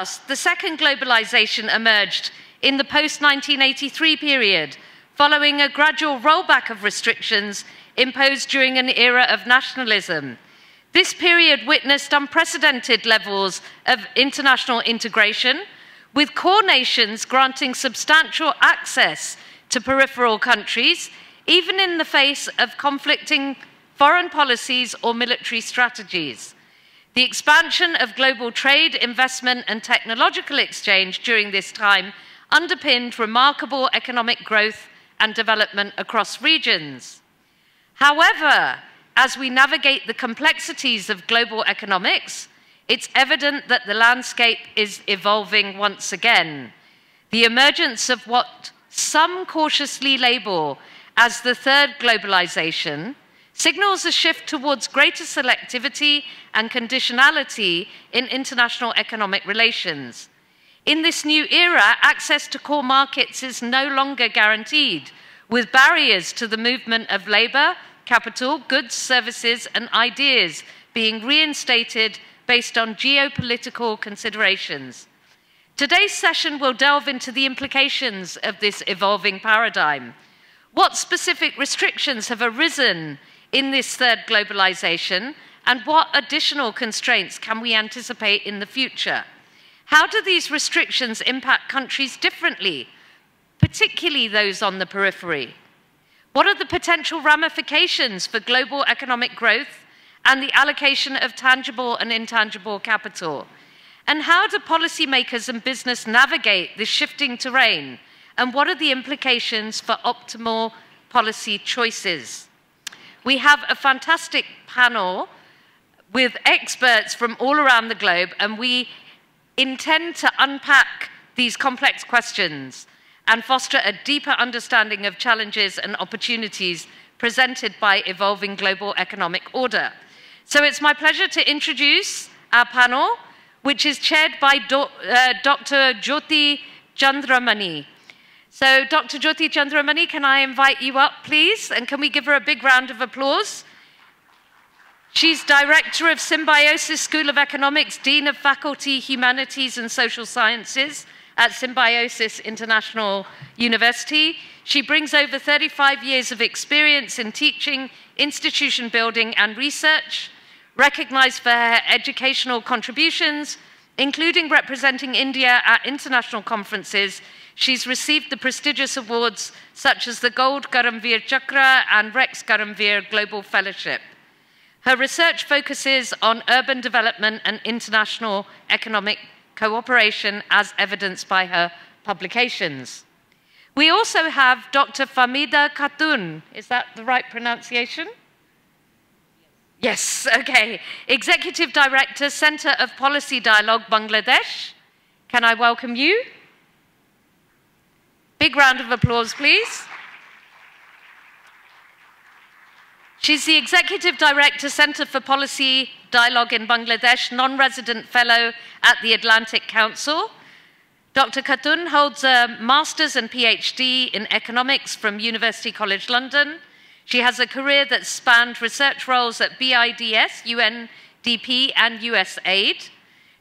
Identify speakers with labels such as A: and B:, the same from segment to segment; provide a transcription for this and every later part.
A: contrast, the second globalization emerged in the post 1983 period, following a gradual rollback of restrictions imposed during an era of nationalism. This period witnessed unprecedented levels of international integration, with core nations granting substantial access to peripheral countries, even in the face of conflicting foreign policies or military strategies. The expansion of global trade, investment, and technological exchange during this time underpinned remarkable economic growth and development across regions. However, as we navigate the complexities of global economics, it's evident that the landscape is evolving once again. The emergence of what some cautiously label as the third globalization signals a shift towards greater selectivity and conditionality in international economic relations. In this new era, access to core markets is no longer guaranteed, with barriers to the movement of labor, capital, goods, services, and ideas being reinstated based on geopolitical considerations. Today's session will delve into the implications of this evolving paradigm. What specific restrictions have arisen in this third globalization, and what additional constraints can we anticipate in the future? How do these restrictions impact countries differently, particularly those on the periphery? What are the potential ramifications for global economic growth and the allocation of tangible and intangible capital? And how do policymakers and business navigate this shifting terrain? And what are the implications for optimal policy choices? We have a fantastic panel with experts from all around the globe, and we intend to unpack these complex questions and foster a deeper understanding of challenges and opportunities presented by evolving global economic order. So it's my pleasure to introduce our panel, which is chaired by Do uh, Dr. Jyoti Chandiramani. So, Dr. Jyoti Chandiramani, can I invite you up, please? And can we give her a big round of applause? She's director of Symbiosis School of Economics, Dean of Faculty Humanities and Social Sciences at Symbiosis International University. She brings over 35 years of experience in teaching, institution building, and research, recognized for her educational contributions, including representing India at international conferences. She's received the prestigious awards such as the Gold Karamveer Chakra and Rex Karamveer Global Fellowship. Her research focuses on urban development and international economic cooperation as evidenced by her publications. We also have Dr. Fahmida Khatun. Is that the right pronunciation? Yes, okay. Executive Director, Center of Policy Dialogue, Bangladesh. Can I welcome you? Big round of applause, please. She's the Executive Director, Center for Policy Dialogue in Bangladesh, non-resident fellow at the Atlantic Council. Dr. Khatun holds a master's and PhD in economics from University College London. She has a career that spanned research roles at BIDS, UNDP, and USAID.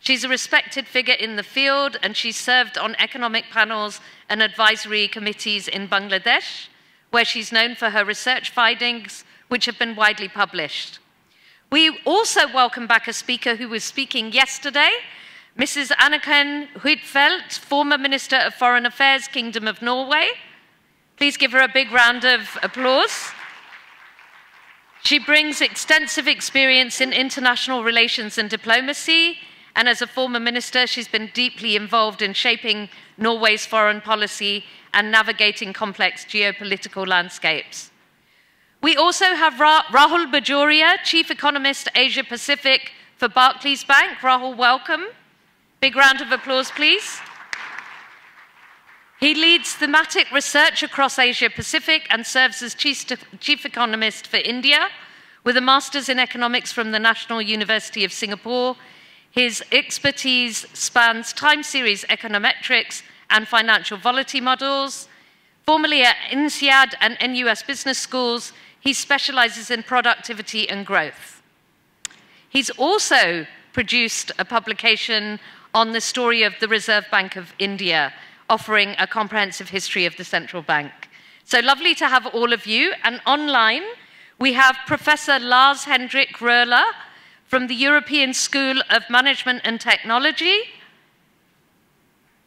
A: She's a respected figure in the field, and she served on economic panels and advisory committees in Bangladesh, where she's known for her research findings which have been widely published. We also welcome back a speaker who was speaking yesterday, Mrs. Anniken Huitfeldt, former Minister of Foreign Affairs, Kingdom of Norway. Please give her a big round of applause. She brings extensive experience in international relations and diplomacy, and as a former minister, she's been deeply involved in shaping Norway's foreign policy and navigating complex geopolitical landscapes. We also have Ra Rahul Bajoria, Chief Economist Asia Pacific for Barclays Bank. Rahul, welcome. Big round of applause, please. He leads thematic research across Asia Pacific and serves as chief, chief economist for India with a master's in economics from the National University of Singapore. His expertise spans time series econometrics and financial volatility models. Formerly at INSEAD and NUS business schools, he specializes in productivity and growth. He's also produced a publication on the story of the Reserve Bank of India, offering a comprehensive history of the central bank. So lovely to have all of you. And online, we have Professor Lars Hendrik Röller from the European School of Management and Technology.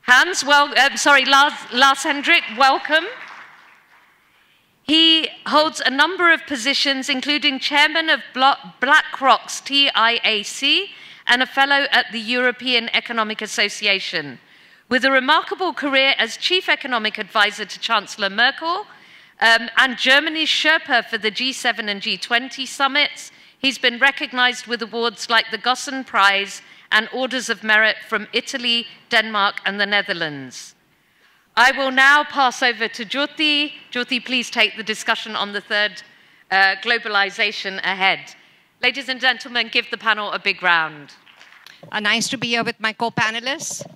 A: Hans, well, uh, sorry, Lars, Lars Hendrik, welcome. He holds a number of positions, including chairman of BlackRock's TIAC and a fellow at the European Economic Association. With a remarkable career as chief economic advisor to Chancellor Merkel um, and Germany's Sherpa for the G7 and G20 summits, he's been recognized with awards like the Gossen Prize and Orders of Merit from Italy, Denmark, and the Netherlands. I will now pass over to Jyoti. Jyoti, please take the discussion on the third uh, globalization ahead. Ladies and gentlemen, give the panel a big round.
B: Uh, nice to be here with my co-panelists.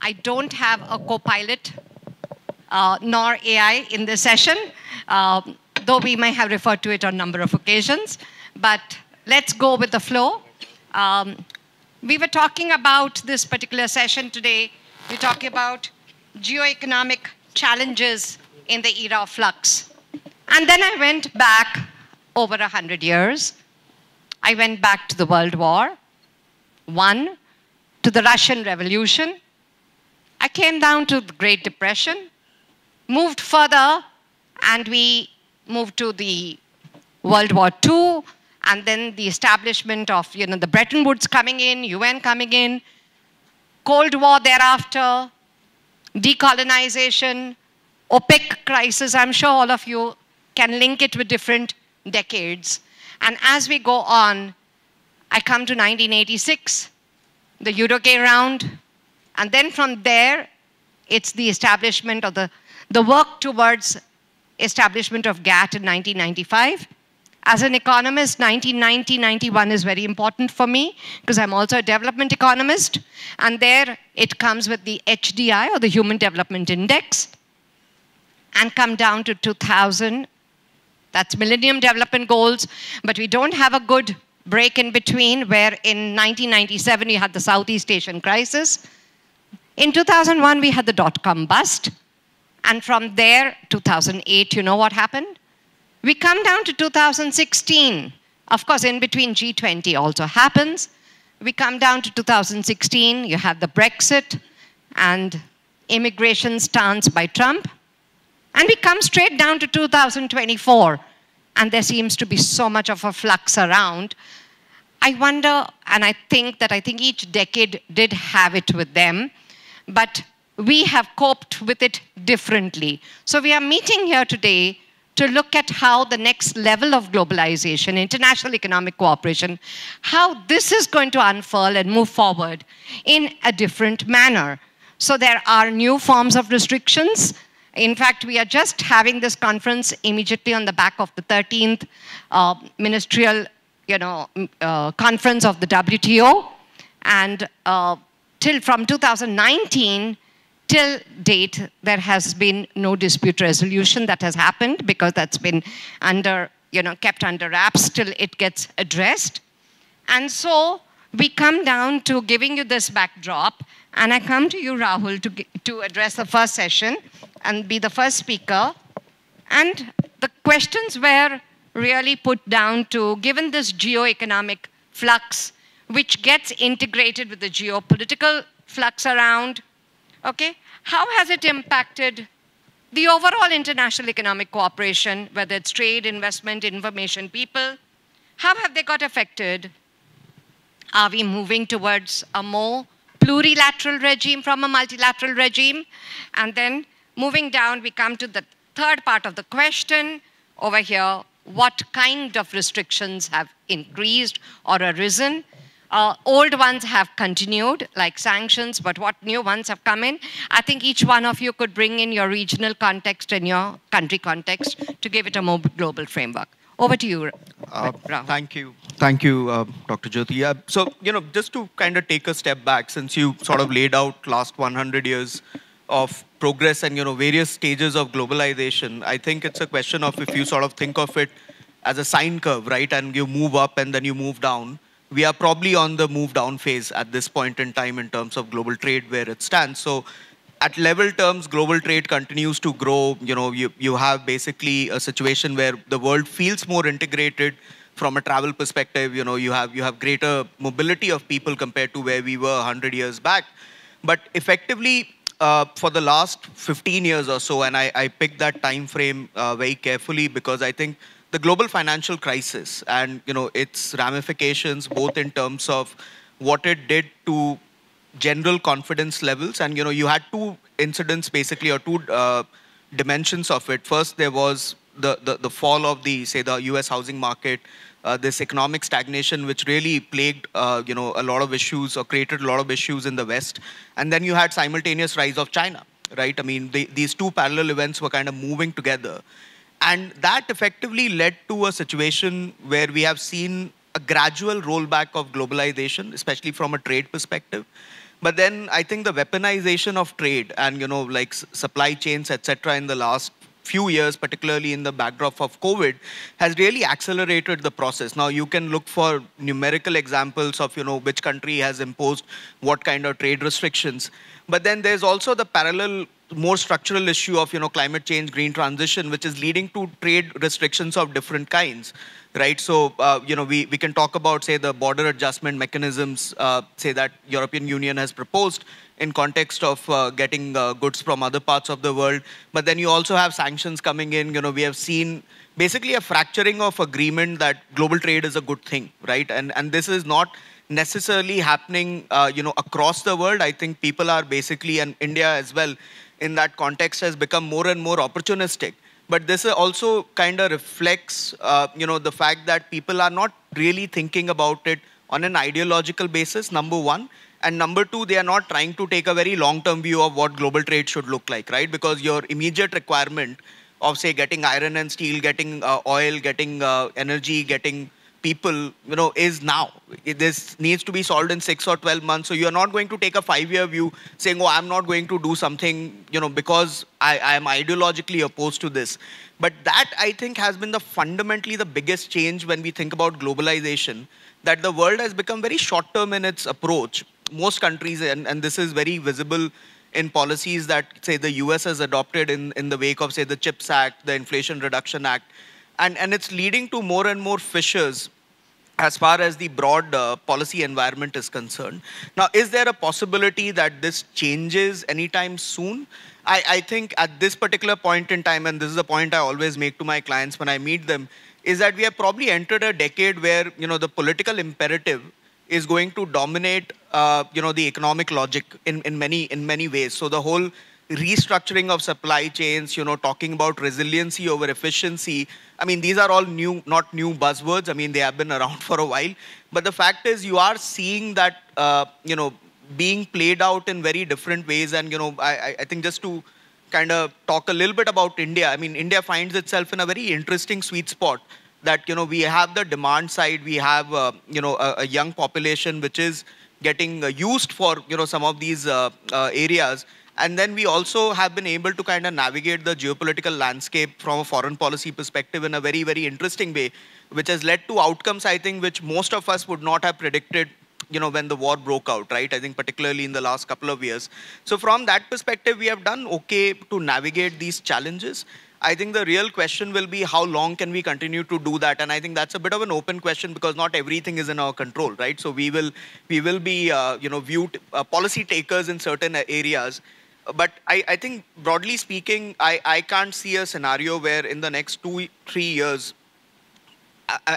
B: I don't have a co-pilot uh, nor AI in this session, um, though we may have referred to it on a number of occasions. But let's go with the flow. Um, we were talking about this particular session today. We're talking about geoeconomic challenges in the era of flux. And then I went back over 100 years. I went back to the World War I, to the Russian Revolution. I came down to the Great Depression, moved further, and we moved to the World War II, and then the establishment of you know, the Bretton Woods coming in, UN coming in, Cold War thereafter, decolonization, OPEC crisis. I'm sure all of you can link it with different decades. And as we go on, I come to 1986, the Uruguay round, and then from there, it's the establishment of the, the work towards establishment of GATT in 1995. As an economist, 1990-91 is very important for me because I'm also a development economist. And there it comes with the HDI, or the Human Development Index, and come down to 2000. That's Millennium Development Goals. But we don't have a good break in between where in 1997 we had the Southeast Asian crisis. In 2001, we had the dot-com bust. And from there, 2008, you know what happened? We come down to 2016. Of course, in between G20 also happens. We come down to 2016, you have the Brexit and immigration stance by Trump. And we come straight down to 2024, and there seems to be so much of a flux around. I wonder, and I think that I think each decade did have it with them, but we have coped with it differently. So we are meeting here today to look at how the next level of globalization, international economic cooperation, how this is going to unfurl and move forward in a different manner. So there are new forms of restrictions. In fact, we are just having this conference immediately on the back of the 13th uh, ministerial you know, uh, conference of the WTO. And uh, till from 2019, till date, there has been no dispute resolution that has happened because that's been under, you know, kept under wraps till it gets addressed. And so we come down to giving you this backdrop, and I come to you, Rahul, to, to address the first session and be the first speaker. And the questions were really put down to, given this geo-economic flux, which gets integrated with the geopolitical flux around, Okay? How has it impacted the overall international economic cooperation, whether it's trade, investment, information, people? How have they got affected? Are we moving towards a more plurilateral regime from a multilateral regime? And then moving down, we come to the third part of the question over here. What kind of restrictions have increased or arisen? Uh, old ones have continued, like sanctions, but what new ones have come in? I think each one of you could bring in your regional context and your country context to give it a more global framework. Over to you, uh,
C: Thank you. Thank you, uh, Dr. Jyoti. Yeah, so, you know, just to kind of take a step back, since you sort of laid out last 100 years of progress and, you know, various stages of globalization, I think it's a question of if you sort of think of it as a sine curve, right? And you move up and then you move down we are probably on the move down phase at this point in time in terms of global trade where it stands. So at level terms, global trade continues to grow. You know, you, you have basically a situation where the world feels more integrated from a travel perspective. You know, you have, you have greater mobility of people compared to where we were 100 years back. But effectively, uh, for the last 15 years or so, and I, I picked that time frame uh, very carefully because I think the global financial crisis and you know its ramifications, both in terms of what it did to general confidence levels, and you know you had two incidents basically or two uh, dimensions of it. First, there was the, the the fall of the say the U.S. housing market uh, this economic stagnation, which really plagued, uh, you know, a lot of issues or created a lot of issues in the West. And then you had simultaneous rise of China, right? I mean, these two parallel events were kind of moving together. And that effectively led to a situation where we have seen a gradual rollback of globalization, especially from a trade perspective. But then I think the weaponization of trade and, you know, like supply chains, etc., in the last few years, particularly in the backdrop of COVID, has really accelerated the process. Now you can look for numerical examples of you know which country has imposed what kind of trade restrictions. But then there's also the parallel more structural issue of you know climate change, green transition, which is leading to trade restrictions of different kinds, right? So uh, you know we we can talk about say the border adjustment mechanisms, uh, say that European Union has proposed in context of uh, getting uh, goods from other parts of the world. But then you also have sanctions coming in. You know we have seen basically a fracturing of agreement that global trade is a good thing, right? And and this is not necessarily happening, uh, you know, across the world. I think people are basically, and India as well, in that context has become more and more opportunistic. But this also kind of reflects, uh, you know, the fact that people are not really thinking about it on an ideological basis, number one. And number two, they are not trying to take a very long-term view of what global trade should look like, right? Because your immediate requirement of, say, getting iron and steel, getting uh, oil, getting uh, energy, getting people, you know, is now. This needs to be solved in six or 12 months. So you're not going to take a five-year view saying, oh, I'm not going to do something, you know, because I, am ideologically opposed to this. But that, I think, has been the fundamentally the biggest change when we think about globalization, that the world has become very short-term in its approach. Most countries, and, and this is very visible in policies that, say, the US has adopted in, in the wake of, say, the CHIPS Act, the Inflation Reduction Act, and, and it's leading to more and more fissures as far as the broad uh, policy environment is concerned. Now, is there a possibility that this changes anytime soon? I, I, think at this particular point in time, and this is a point I always make to my clients when I meet them, is that we have probably entered a decade where you know the political imperative is going to dominate uh, you know the economic logic in, in many in many ways. So the whole restructuring of supply chains, you know, talking about resiliency over efficiency. I mean, these are all new, not new buzzwords. I mean, they have been around for a while. But the fact is, you are seeing that, uh, you know, being played out in very different ways. And, you know, I, I think just to kind of talk a little bit about India, I mean, India finds itself in a very interesting sweet spot that, you know, we have the demand side, we have, uh, you know, a, a, young population which is getting uh, used for, you know, some of these uh, uh, areas and then we also have been able to kind of navigate the geopolitical landscape from a foreign policy perspective in a very, very interesting way, which has led to outcomes, I think, which most of us would not have predicted you know, when the war broke out, right? I think particularly in the last couple of years. So from that perspective, we have done okay to navigate these challenges. I think the real question will be how long can we continue to do that? And I think that's a bit of an open question because not everything is in our control, right? So we will we will be uh, you know viewed uh, policy takers in certain areas but I, I think broadly speaking, I, I can't see a scenario where in the next two, three years,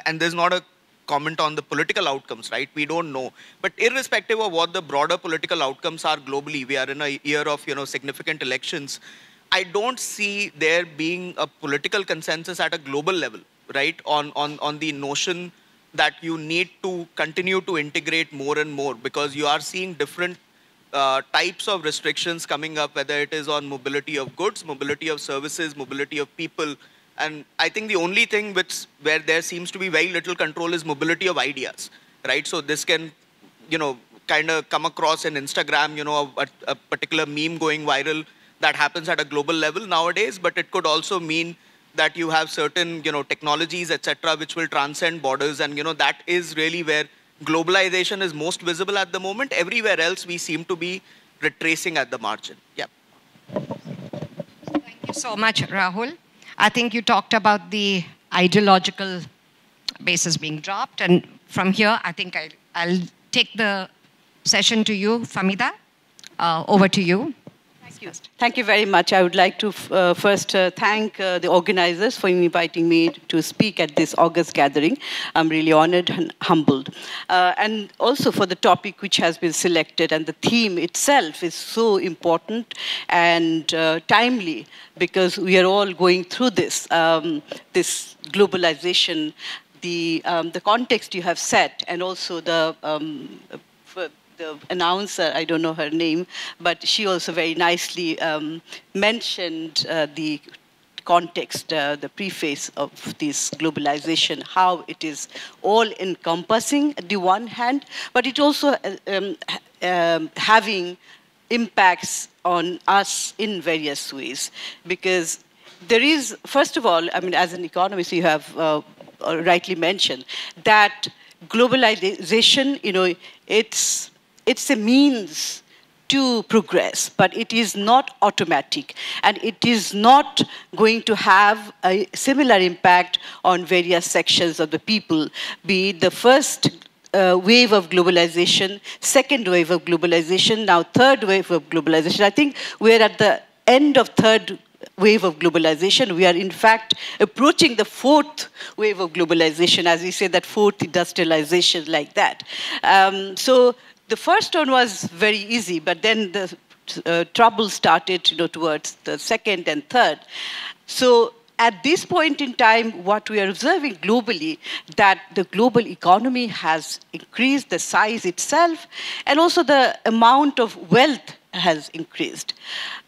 C: and there's not a comment on the political outcomes, right? We don't know. But irrespective of what the broader political outcomes are globally, we are in a year of you know significant elections. I don't see there being a political consensus at a global level, right? On on on the notion that you need to continue to integrate more and more because you are seeing different uh, types of restrictions coming up, whether it is on mobility of goods, mobility of services, mobility of people. And I think the only thing which where there seems to be very little control is mobility of ideas, right? So this can, you know, kind of come across in Instagram, you know, a, a particular meme going viral that happens at a global level nowadays, but it could also mean that you have certain, you know, technologies, etc., which will transcend borders. And, you know, that is really where globalization is most visible at the moment. Everywhere else, we seem to be retracing at the margin. Yeah.
B: Thank you so much, Rahul. I think you talked about the ideological basis being dropped. And from here, I think I'll, I'll take the session to you, Fahmida. Uh, over to you.
D: Thank you. Thank you very much. I would like to uh, first uh, thank uh, the organizers for inviting me to speak at this August gathering. I'm really honored and humbled. Uh, and also for the topic which has been selected, and the theme itself is so important and uh, timely because we are all going through this, um, this globalization, the, um, the context you have set, and also the um, the announcer, I don't know her name, but she also very nicely um, mentioned uh, the context, uh, the preface of this globalization, how it is all encompassing at the one hand, but it also uh, um, um, having impacts on us in various ways. Because there is, first of all, I mean, as an economist, you have uh, rightly mentioned that globalization, you know, it's it's a means to progress, but it is not automatic. And it is not going to have a similar impact on various sections of the people, be it the first uh, wave of globalization, second wave of globalization, now third wave of globalization. I think we're at the end of third wave of globalization. We are, in fact, approaching the fourth wave of globalization, as we say that fourth industrialization, like that. Um, so the first one was very easy, but then the uh, trouble started, you know, towards the second and third. So at this point in time, what we are observing globally, that the global economy has increased the size itself, and also the amount of wealth has increased.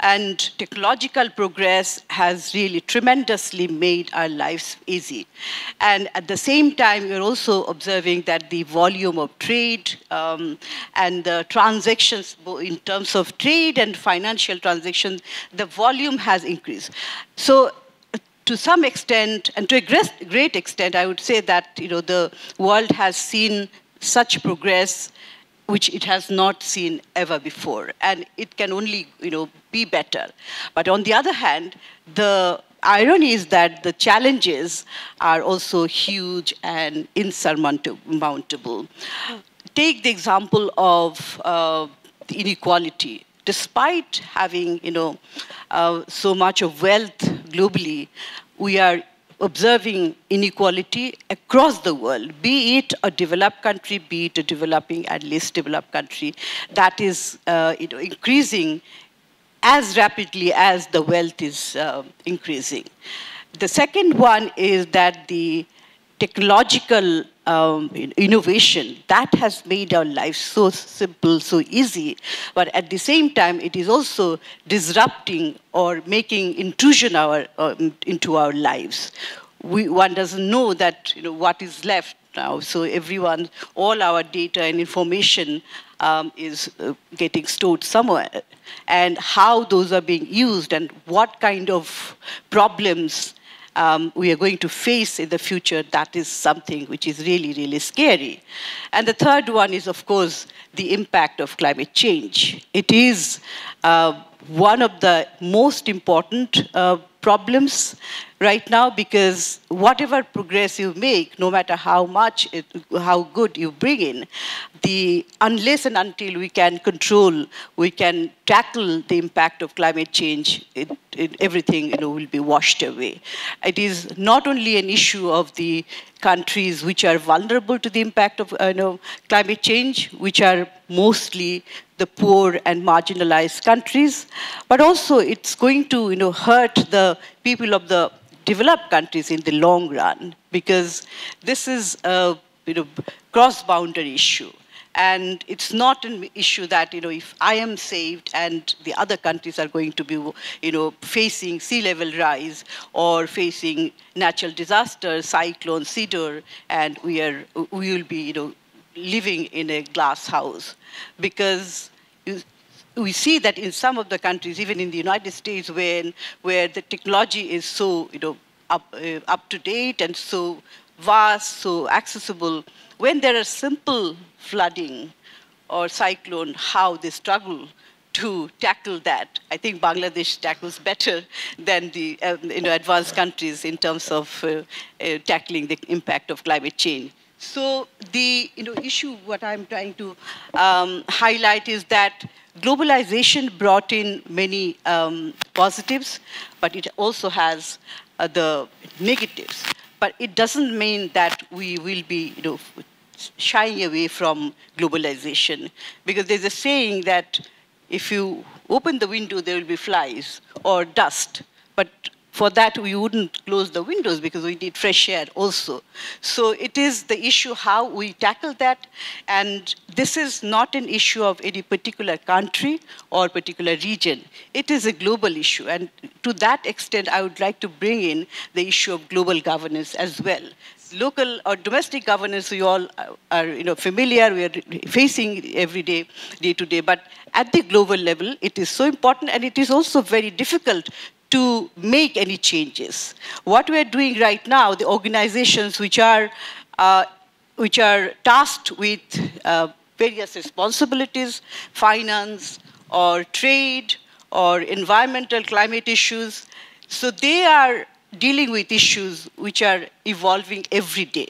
D: And technological progress has really tremendously made our lives easy. And at the same time, we're also observing that the volume of trade um, and the transactions in terms of trade and financial transactions, the volume has increased. So to some extent, and to a great extent, I would say that you know, the world has seen such progress which it has not seen ever before. And it can only you know, be better. But on the other hand, the irony is that the challenges are also huge and insurmountable. Take the example of uh, inequality. Despite having you know, uh, so much of wealth globally, we are observing inequality across the world, be it a developed country, be it a developing and least developed country, that is uh, you know, increasing as rapidly as the wealth is uh, increasing. The second one is that the technological um, innovation that has made our lives so simple, so easy. But at the same time, it is also disrupting or making intrusion our, uh, into our lives. We, one doesn't know that you know what is left now. So everyone, all our data and information um, is uh, getting stored somewhere, and how those are being used and what kind of problems um, we are going to face in the future, that is something which is really, really scary. And the third one is, of course, the impact of climate change. It is uh, one of the most important uh, problems right now because whatever progress you make, no matter how much, it, how good you bring in, the unless and until we can control, we can tackle the impact of climate change, it, it, everything you know will be washed away. It is not only an issue of the countries which are vulnerable to the impact of uh, you know, climate change, which are mostly the poor and marginalized countries, but also it's going to you know, hurt the people of the developed countries in the long run because this is a you know, cross-boundary issue. And it's not an issue that, you know, if I am saved and the other countries are going to be, you know, facing sea level rise or facing natural disasters, cyclone, Sidr, and we, are, we will be, you know, living in a glass house. Because we see that in some of the countries, even in the United States, when, where the technology is so, you know, up, uh, up to date and so vast, so accessible, when there are simple flooding or cyclone, how they struggle to tackle that. I think Bangladesh tackles better than the uh, you know, advanced countries in terms of uh, uh, tackling the impact of climate change. So the you know, issue, what I'm trying to um, highlight is that globalization brought in many um, positives, but it also has uh, the negatives. But it doesn't mean that we will be you know, shying away from globalization. Because there's a saying that if you open the window, there will be flies or dust. But for that, we wouldn't close the windows because we need fresh air also. So it is the issue how we tackle that. And this is not an issue of any particular country or particular region. It is a global issue. And to that extent, I would like to bring in the issue of global governance as well local or domestic governance we all are you know, familiar, we are facing every day, day to day. But at the global level, it is so important and it is also very difficult to make any changes. What we're doing right now, the organizations which are, uh, which are tasked with uh, various responsibilities, finance or trade or environmental climate issues, so they are dealing with issues which are evolving every day.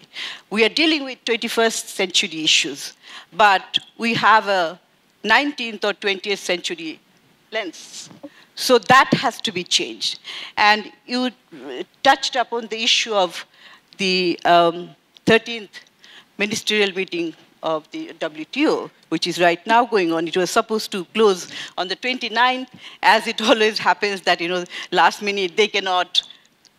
D: We are dealing with 21st century issues, but we have a 19th or 20th century lens. So that has to be changed. And you touched upon the issue of the um, 13th ministerial meeting of the WTO, which is right now going on. It was supposed to close on the 29th, as it always happens that, you know, last minute they cannot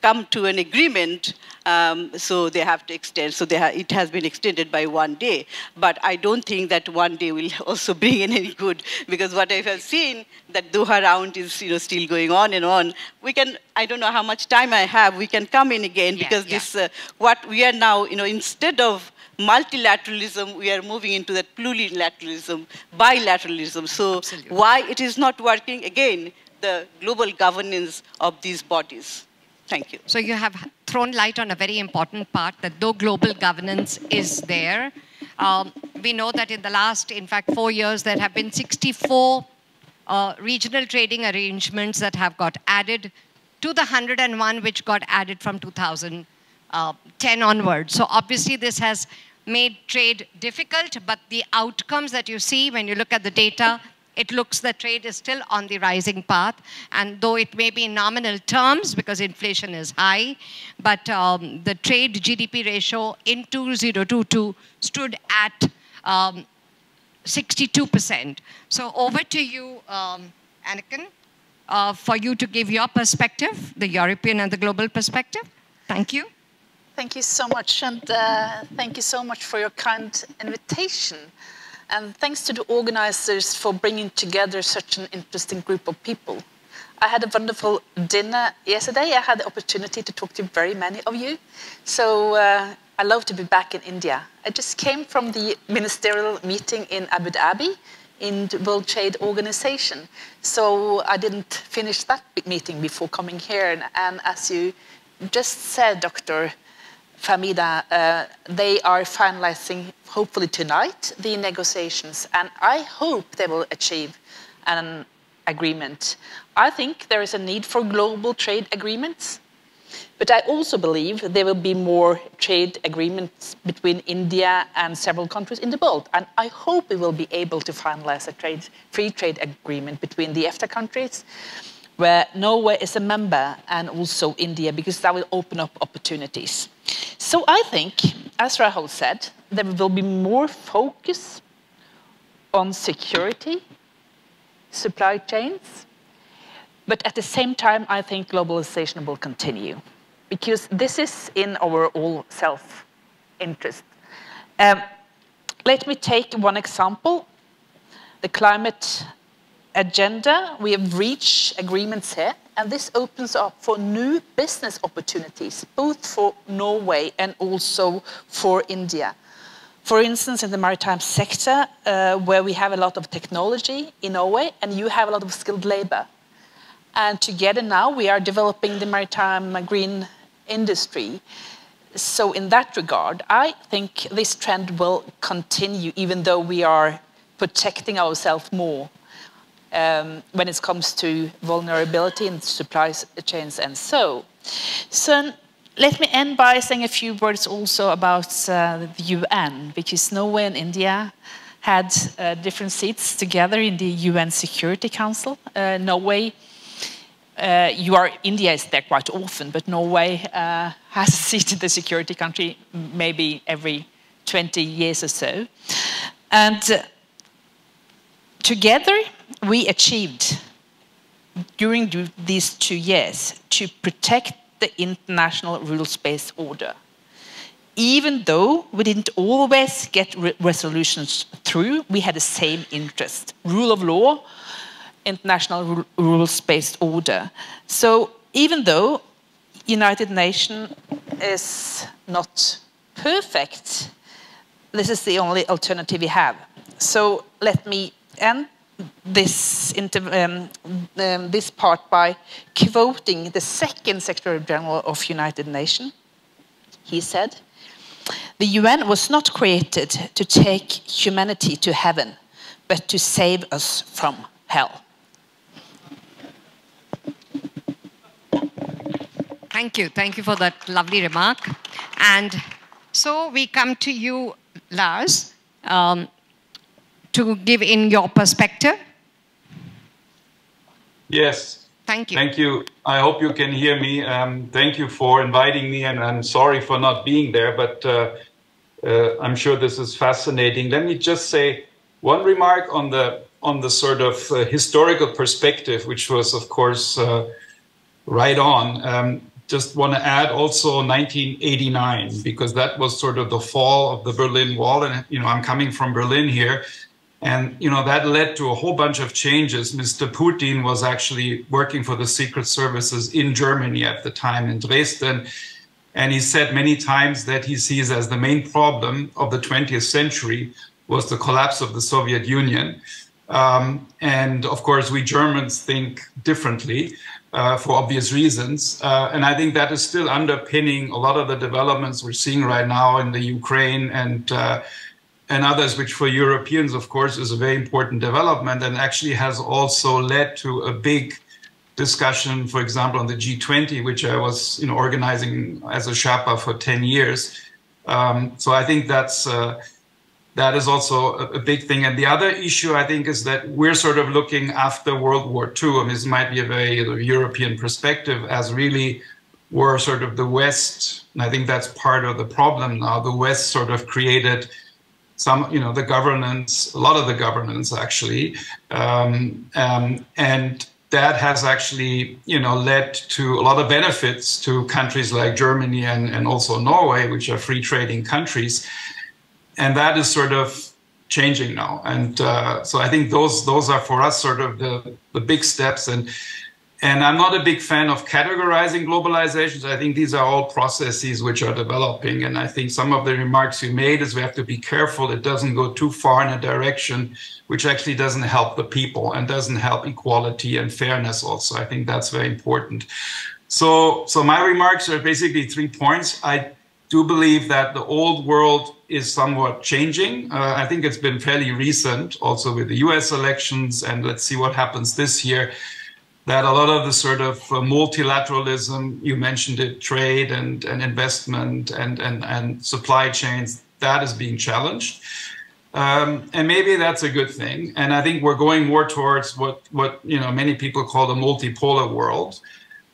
D: come to an agreement, um, so they have to extend. So ha it has been extended by one day. But I don't think that one day will also bring in any good, because what I have seen, that Doha round is you know, still going on and on. We can, I don't know how much time I have, we can come in again, yeah, because yeah. this, uh, what we are now, you know, instead of multilateralism, we are moving into that plurilateralism, bilateralism. So Absolutely. why it is not working, again, the global governance of these bodies. Thank you.
B: So you have thrown light on a very important part that though global governance is there, um, we know that in the last, in fact, four years, there have been 64 uh, regional trading arrangements that have got added to the 101 which got added from 2010 uh, onwards. So obviously this has made trade difficult, but the outcomes that you see when you look at the data it looks the trade is still on the rising path. And though it may be in nominal terms because inflation is high, but um, the trade GDP ratio in 2022 stood at um, 62%. So over to you, um, Anniken, uh, for you to give your perspective, the European and the global perspective. Thank you.
E: Thank you so much, and uh, thank you so much for your kind invitation. And thanks to the organizers for bringing together such an interesting group of people. I had a wonderful dinner yesterday. I had the opportunity to talk to very many of you. So uh, I love to be back in India. I just came from the ministerial meeting in Abu Dhabi in the World Trade Organization. So I didn't finish that meeting before coming here. And, and as you just said, Dr. Fahmida, uh, they are finalizing, hopefully tonight, the negotiations, and I hope they will achieve an agreement. I think there is a need for global trade agreements, but I also believe there will be more trade agreements between India and several countries in the world, and I hope we will be able to finalize a trade, free trade agreement between the EFTA countries where Norway is a member and also India, because that will open up opportunities. So I think, as Rahul said, there will be more focus on security, supply chains, but at the same time, I think globalization will continue, because this is in our all self-interest. Um, let me take one example, the climate agenda, we have reached agreements here, and this opens up for new business opportunities, both for Norway and also for India. For instance, in the maritime sector, uh, where we have a lot of technology in Norway, and you have a lot of skilled labor. And together now, we are developing the maritime green industry. so in that regard, I think this trend will continue even though we are protecting ourselves more um, when it comes to vulnerability in supply chains and so. So let me end by saying a few words also about uh, the UN, because Norway and India had uh, different seats together in the UN Security Council. Uh, Norway, uh, you are, India is there quite often, but Norway uh, has a seat in the security country maybe every 20 years or so. And uh, together, we achieved during these two years to protect the international rules-based order. Even though we didn't always get re resolutions through, we had the same interest. Rule of law, international rules-based order. So even though United Nations is not perfect, this is the only alternative we have. So let me end this, um, um, this part by quoting the second Secretary General of United Nations. He said, the UN was not created to take humanity to heaven, but to save us from hell.
B: Thank you. Thank you for that lovely remark. And so we come to you, Lars. Um, to give in your perspective?
F: Yes.
B: Thank you.
F: Thank you. I hope you can hear me. Um, thank you for inviting me, and I'm sorry for not being there, but uh, uh, I'm sure this is fascinating. Let me just say one remark on the on the sort of uh, historical perspective, which was, of course, uh, right on. Um, just want to add also 1989 because that was sort of the fall of the Berlin Wall, and you know I'm coming from Berlin here. And you know that led to a whole bunch of changes. Mr. Putin was actually working for the secret services in Germany at the time in Dresden. And he said many times that he sees as the main problem of the 20th century was the collapse of the Soviet Union. Um, and of course, we Germans think differently uh, for obvious reasons. Uh, and I think that is still underpinning a lot of the developments we're seeing right now in the Ukraine and uh, and others, which for Europeans, of course, is a very important development and actually has also led to a big discussion, for example, on the G20, which I was you know, organizing as a Sherpa for 10 years. Um, so I think that's uh, that is also a, a, big thing. And the other issue, I think, is that we're sort of looking after World War II. I mean, this might be a very European perspective as really were sort of the West, and I think that's part of the problem now. The West sort of created some, you know, the governance, a lot of the governance actually, um, um, and that has actually, you know, led to a lot of benefits to countries like Germany and, and also Norway, which are free trading countries, and that is sort of changing now. And uh, so I think those those are for us sort of the the big steps. And and I'm not a big fan of categorizing globalizations. I think these are all processes which are developing. And I think some of the remarks you made is we have to be careful it doesn't go too far in a direction which actually doesn't help the people and doesn't help equality and fairness also. I think that's very important. So, so my remarks are basically three points. I do believe that the old world is somewhat changing. Uh, I think it's been fairly recent also with the US elections and let's see what happens this year that a lot of the sort of uh, multilateralism, you mentioned it, trade and, and investment and, and, and supply chains, that is being challenged. Um, and maybe that's a good thing. And I think we're going more towards what, what you know many people call the multipolar world.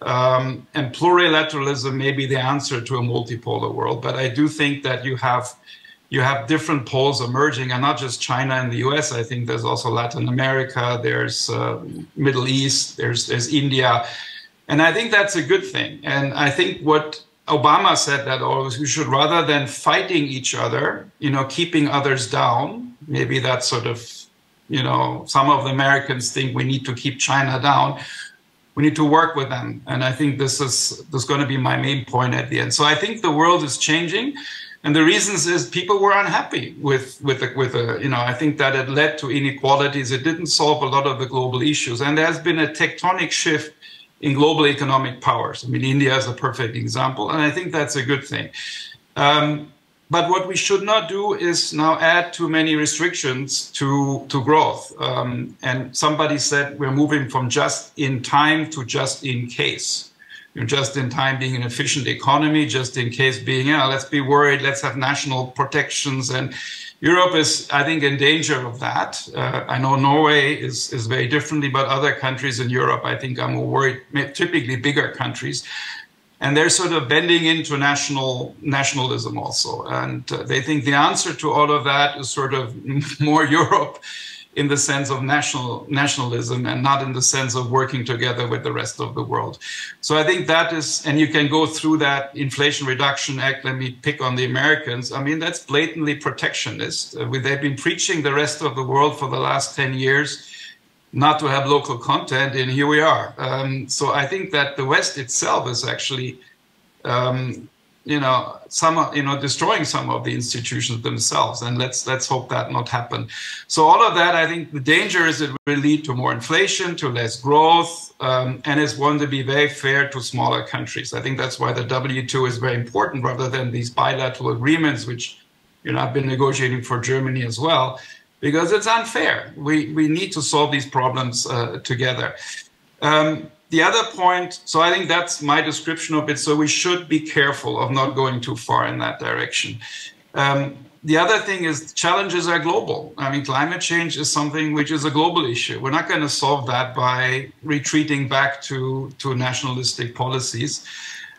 F: Um, and plurilateralism may be the answer to a multipolar world. But I do think that you have you have different poles emerging, and not just China and the U.S. I think there's also Latin America, there's uh, Middle East, there's there's India, and I think that's a good thing. And I think what Obama said that always we should rather than fighting each other, you know, keeping others down. Maybe that's sort of, you know, some of the Americans think we need to keep China down. We need to work with them, and I think this is this is going to be my main point at the end. So I think the world is changing and the reasons is people were unhappy with with the, with the, you know I think that it led to inequalities. It didn't solve a lot of the global issues, and there has been a tectonic shift in global economic powers. I mean, India is a perfect example, and I think that's a good thing. Um, but what we should not do is now add too many restrictions to, to growth. Um, and somebody said we're moving from just in time to just in case. You know, just in time being an efficient economy, just in case being, yeah, let's be worried, let's have national protections. And Europe is, I think, in danger of that. Uh, I know Norway is, is very differently, but other countries in Europe, I think, are more worried, typically bigger countries and they're sort of bending into national nationalism also and uh, they think the answer to all of that is sort of more europe in the sense of national nationalism and not in the sense of working together with the rest of the world. So i think that is and you can go through that inflation reduction act let me pick on the americans. I mean that's blatantly protectionist. Uh, they've been preaching the rest of the world for the last 10 years not to have local content, and here we are. Um, so I think that the West itself is actually, um, you know, some, you know, destroying some of the institutions themselves, and let's let's hope that not happen. So all of that, I think, the danger is it will lead to more inflation, to less growth, um, and it's going to be very fair to smaller countries. I think that's why the WTO is very important, rather than these bilateral agreements, which you know I've been negotiating for Germany as well because it's unfair. We, we need to solve these problems uh, together. Um, the other point, so I think that's my description of it. So we should be careful of not going too far in that direction. Um, the other thing is challenges are global. I mean, climate change is something which is a global issue. We're not going to solve that by retreating back to, to nationalistic policies.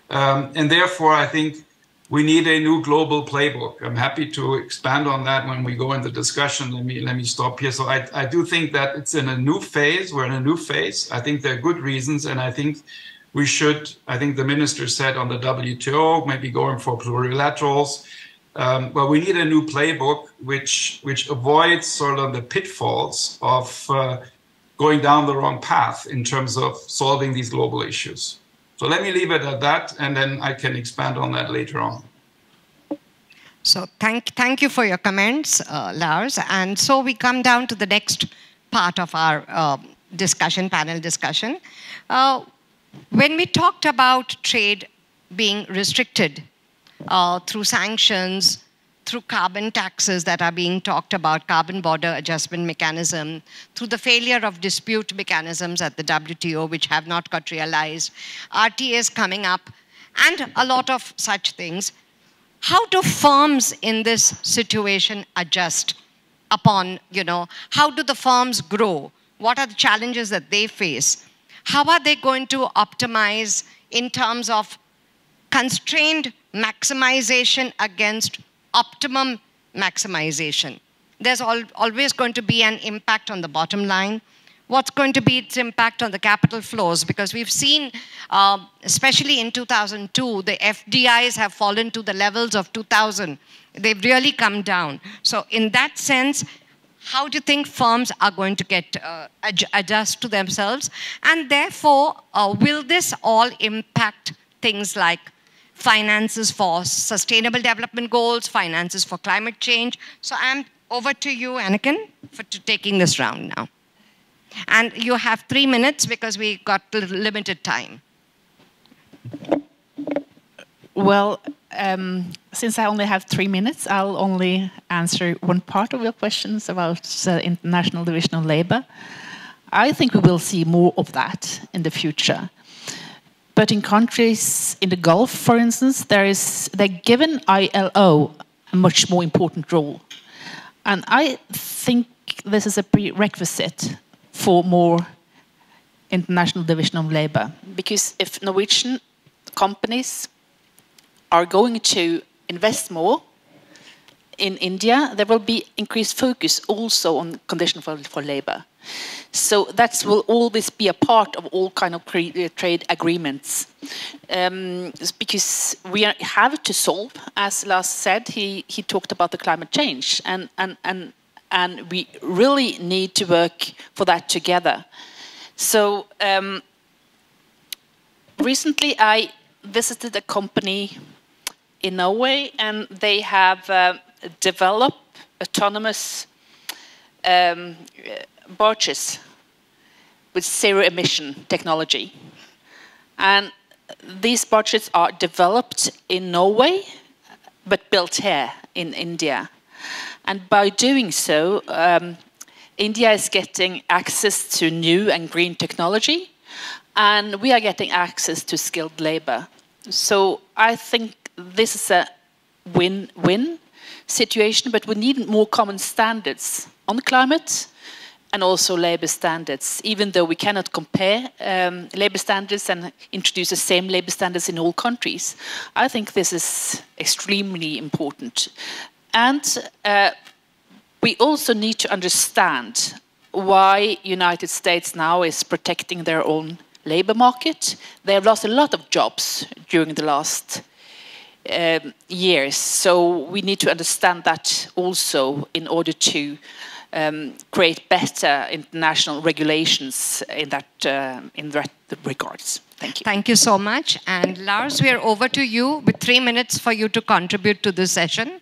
F: Um, and therefore, I think we need a new global playbook. I'm happy to expand on that when we go in the discussion. Let me let me stop here. So I, I do think that it's in a new phase. We're in a new phase. I think there are good reasons, and I think we should. I think the minister said on the WTO maybe going for plurilaterals. Um, but we need a new playbook which which avoids sort of the pitfalls of uh, going down the wrong path in terms of solving these global issues. So let me leave it at that, and then I can expand on that later on.
B: So thank, thank you for your comments, uh, Lars. And so we come down to the next part of our uh, discussion, panel discussion. Uh, when we talked about trade being restricted uh, through sanctions, through carbon taxes that are being talked about, carbon border adjustment mechanism, through the failure of dispute mechanisms at the WTO, which have not got realized, RTAs coming up, and a lot of such things. How do firms in this situation adjust upon, you know, how do the firms grow? What are the challenges that they face? How are they going to optimize in terms of constrained maximization against optimum maximization. There's al always going to be an impact on the bottom line. What's going to be its impact on the capital flows? Because we've seen, uh, especially in 2002, the FDIs have fallen to the levels of 2000. They've really come down. So in that sense, how do you think firms are going to get uh, adjust to themselves? And therefore, uh, will this all impact things like finances for sustainable development goals, finances for climate change. So I'm over to you, Anniken, for taking this round now. And you have three minutes because we got limited time.
E: Well, um, since I only have three minutes, I'll only answer one part of your questions about uh, International Division of Labour. I think we will see more of that in the future. But in countries in the Gulf, for instance, there is they're given ILO a much more important role. And I think this is a prerequisite for more international division of labor. Because if Norwegian companies are going to invest more in India, there will be increased focus also on conditions for, for labor. So that will always be a part of all kind of uh, trade agreements, um, because we have to solve, as Lars said, he, he talked about the climate change, and, and, and, and we really need to work for that together. So um, recently I visited a company in Norway, and they have uh, developed autonomous um, barges with zero emission technology. And these barges are developed in Norway but built here in India. And by doing so, um, India is getting access to new and green technology, and we are getting access to skilled labor. So I think this is a win-win situation, but we need more common standards on climate and also labor standards, even though we cannot compare um, labor standards and introduce the same labor standards in all countries. I think this is extremely important. And uh, we also need to understand why United States now is protecting their own labor market. They have lost a lot of jobs during the last um, years. So we need to understand that also in order to um, create better international regulations in that, uh, in that regards. Thank you.
B: Thank you so much. And Lars, we are over to you with three minutes for you to contribute to this session.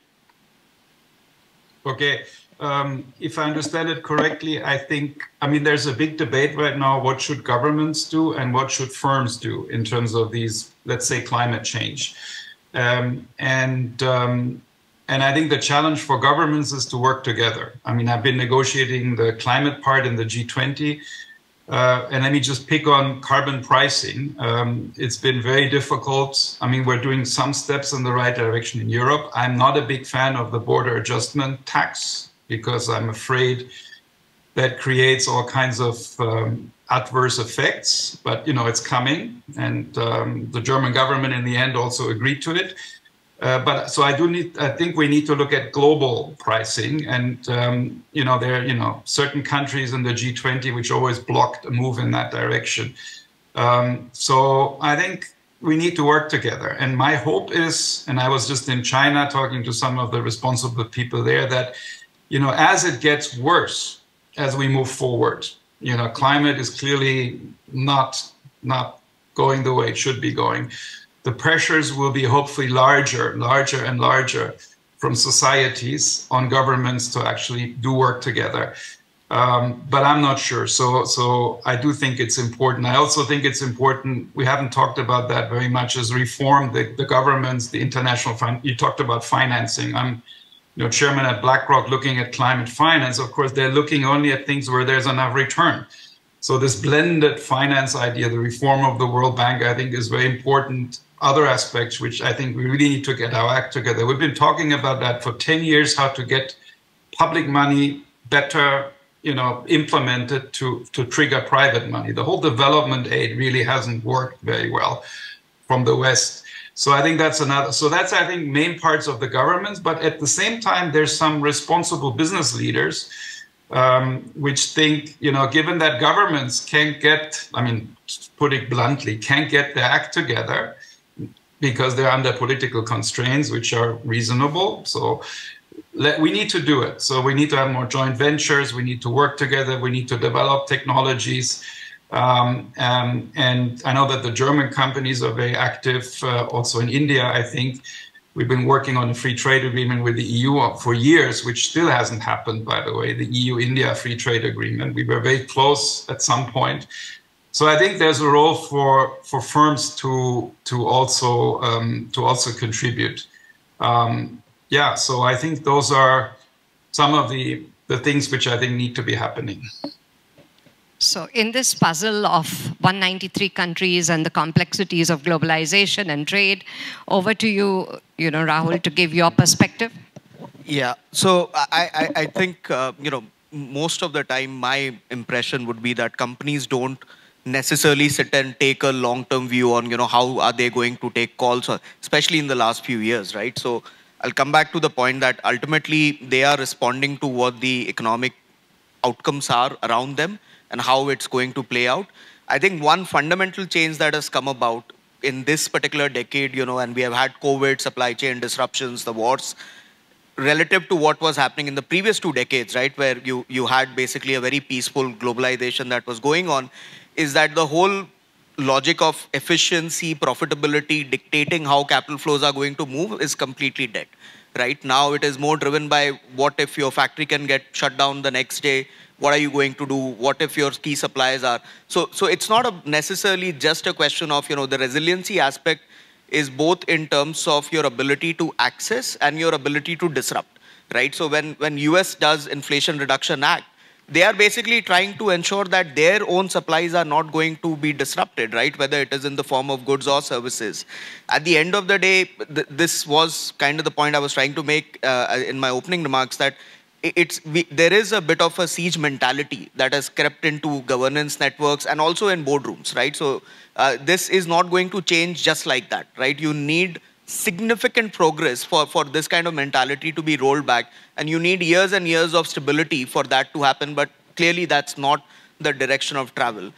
F: Okay. Um, if I understand it correctly, I think, I mean, there's a big debate right now. What should governments do and what should firms do in terms of these, let's say, climate change? Um, and um, and I think the challenge for governments is to work together. I mean, I've been negotiating the climate part in the G20. Uh, and let me just pick on carbon pricing. Um, it's been very difficult. I mean, we're doing some steps in the right direction in Europe. I'm not a big fan of the border adjustment tax because I'm afraid that creates all kinds of um, adverse effects. But you know, it's coming, and um, the German government in the end also agreed to it. Uh, but so I do need. I think we need to look at global pricing, and um, you know there are you know certain countries in the G20 which always blocked a move in that direction. Um, so I think we need to work together. And my hope is, and I was just in China talking to some of the responsible people there, that you know as it gets worse as we move forward, you know climate is clearly not not going the way it should be going the pressures will be hopefully larger, larger and larger from societies on governments to actually do work together. Um, but I'm not sure. So, so I do think it's important. I also think it's important. We haven't talked about that very much. As reform the, the governments, the international fund. You talked about financing. I'm, you know, chairman at BlackRock, looking at climate finance. Of course, they're looking only at things where there's enough return. So this blended finance idea, the reform of the World Bank, I think is very important other aspects which I think we really need to get our act together. We've been talking about that for 10 years, how to get public money better you know, implemented to, to trigger private money. The whole development aid really hasn't worked very well from the West. So I think that's another. So that's I think main parts of the governments. But at the same time, there's some responsible business leaders um, which think you know, given that governments can't get, I mean, put it bluntly, can't get their act together, because they're under political constraints, which are reasonable. So let, we need to do it. So we need to have more joint ventures. We need to work together. We need to develop technologies. Um, um, and I know that the German companies are very active, uh, also in India, I think. We've been working on a free trade agreement with the EU for years, which still hasn't happened, by the way, the EU India free trade agreement. We were very close at some point. So I think there's a role for for firms to to also um, to also contribute. Um, yeah, so I think those are some of the the things which I think need to be happening.
B: So in this puzzle of 193 countries and the complexities of globalization and trade, over to you, you know, Rahul, to give your perspective.
C: Yeah. So I I, I think uh, you know most of the time my impression would be that companies don't necessarily sit and take a long-term view on, you know, how are they going to take calls, uh, especially in the last few years, right? So I'll come back to the point that ultimately they are responding to what the economic outcomes are around them and how it's going to play out. I think one fundamental change that has come about in this particular decade, you know, and we have had COVID, supply chain disruptions, the wars, relative to what was happening in the previous two decades, right, where you, you had basically a very peaceful globalization that was going on, is that the whole logic of efficiency, profitability, dictating how capital flows are going to move is completely dead. Right now, it is more driven by what if your factory can get shut down the next day. What are you going to do? What if your key suppliers are? So, so it's not a necessarily just a question of you know the resiliency aspect is both in terms of your ability to access and your ability to disrupt, right? So when, when US does Inflation Reduction Act, they are basically trying to ensure that their own supplies are not going to be disrupted, right? Whether it is in the form of goods or services. At the end of the day, th this was kind of the point I was trying to make uh, in my opening remarks that it's we, there is a bit of a siege mentality that has crept into governance networks and also in boardrooms, right? So uh, this is not going to change just like that, right? You need significant progress for, for this kind of mentality to be rolled back. And you need years and years of stability for that to happen. But clearly, that's not the direction of travel.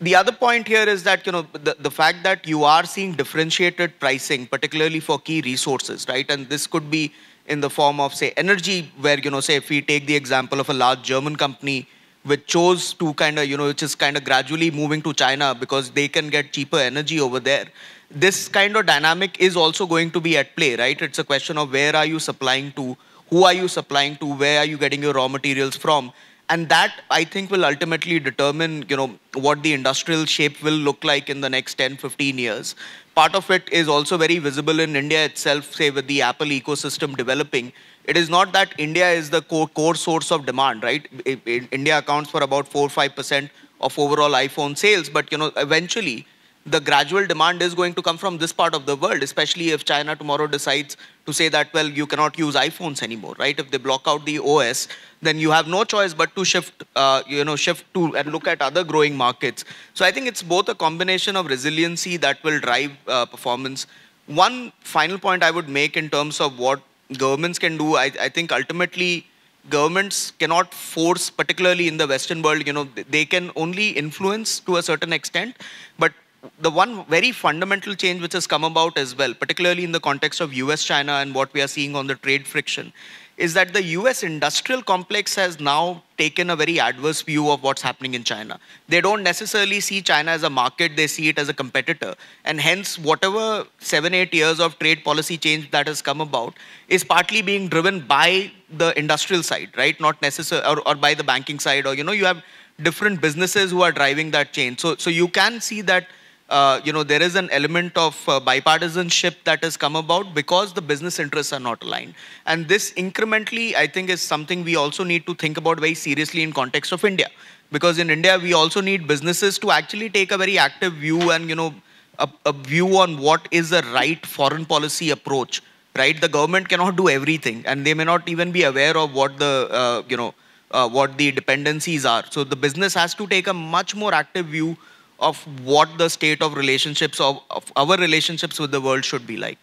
C: The other point here is that, you know, the, the fact that you are seeing differentiated pricing, particularly for key resources, right? And this could be in the form of, say, energy, where, you know, say, if we take the example of a large German company which chose to kind of, you know, which is kind of gradually moving to China because they can get cheaper energy over there this kind of dynamic is also going to be at play, right? It's a question of where are you supplying to, who are you supplying to, where are you getting your raw materials from, and that I think will ultimately determine, you know, what the industrial shape will look like in the next 10, 15 years. Part of it is also very visible in India itself, say with the Apple ecosystem developing. It is not that India is the core, core source of demand, right? It, it, India accounts for about four, five percent of overall iPhone sales, but you know, eventually the gradual demand is going to come from this part of the world, especially if China tomorrow decides to say that, well, you cannot use iPhones anymore, right? If they block out the OS, then you have no choice but to shift, uh, you know, shift to and look at other growing markets. So I think it's both a combination of resiliency that will drive uh, performance. One final point I would make in terms of what governments can do, I, I think ultimately governments cannot force, particularly in the Western world, you know, they can only influence to a certain extent, but the one very fundamental change which has come about as well, particularly in the context of US China and what we are seeing on the trade friction, is that the US industrial complex has now taken a very adverse view of what's happening in China. They don't necessarily see China as a market, they see it as a competitor. And hence, whatever seven, eight years of trade policy change that has come about is partly being driven by the industrial side, right? Not necessarily, or, or by the banking side, or, you know, you have different businesses who are driving that change. So, so you can see that uh, you know, there is an element of uh, bipartisanship that has come about because the business interests are not aligned. And this incrementally, I think, is something we also need to think about very seriously in context of India. Because in India, we also need businesses to actually take a very active view and, you know, a, a view on what is the right foreign policy approach, right? The government cannot do everything and they may not even be aware of what the, uh, you know, uh, what the dependencies are. So the business has to take a much more active view of what the state of relationships of, of our relationships with the world should be like.